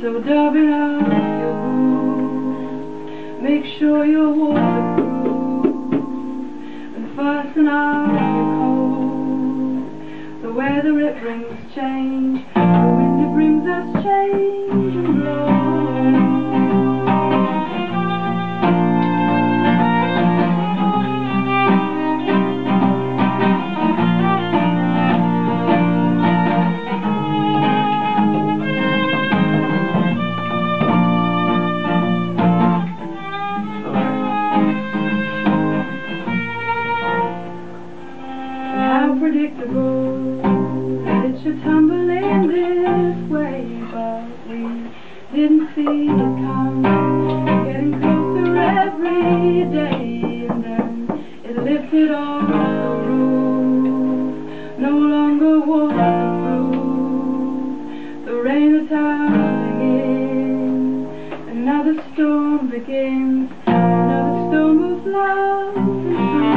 so darken up your boots. Make sure you're waterproof, and fasten up your coat. The weather it brings change, the wind it brings us change predictable that it should tumble in this way, but we didn't see it come. Getting closer every day, and then it lifted off the roof. No longer waterproof. The rain is howling in. Another storm begins. Another storm of love and